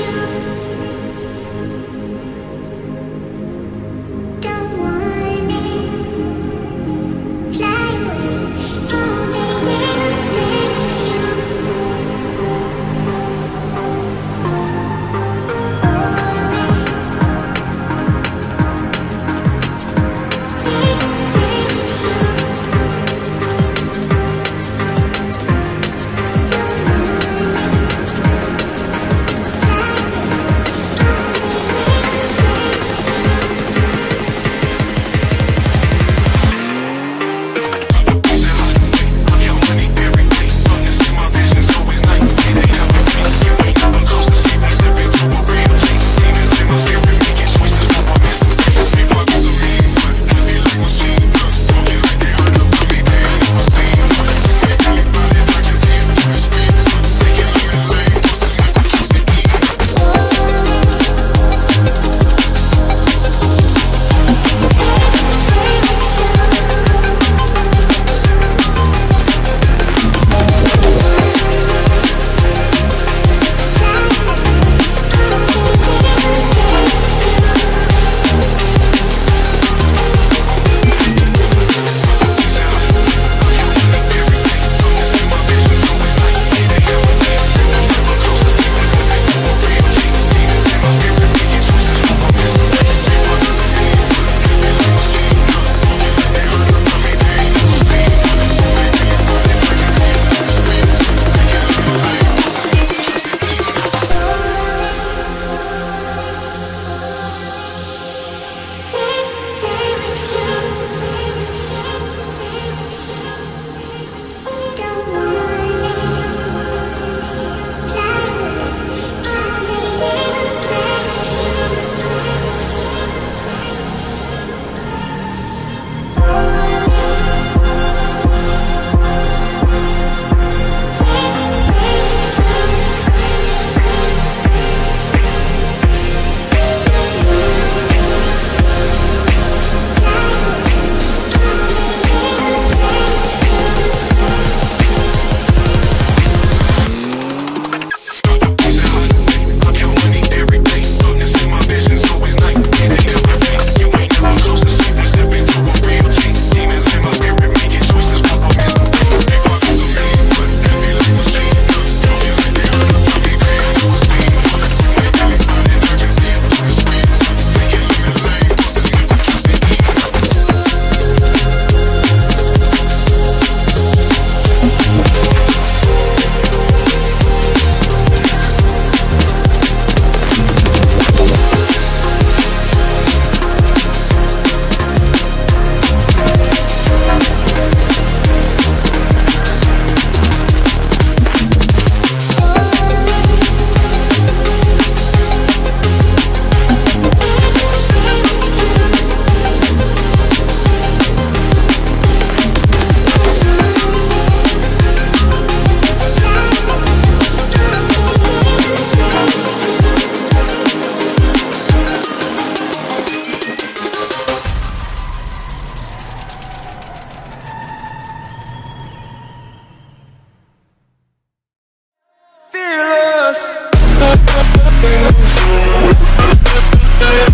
you. Yeah.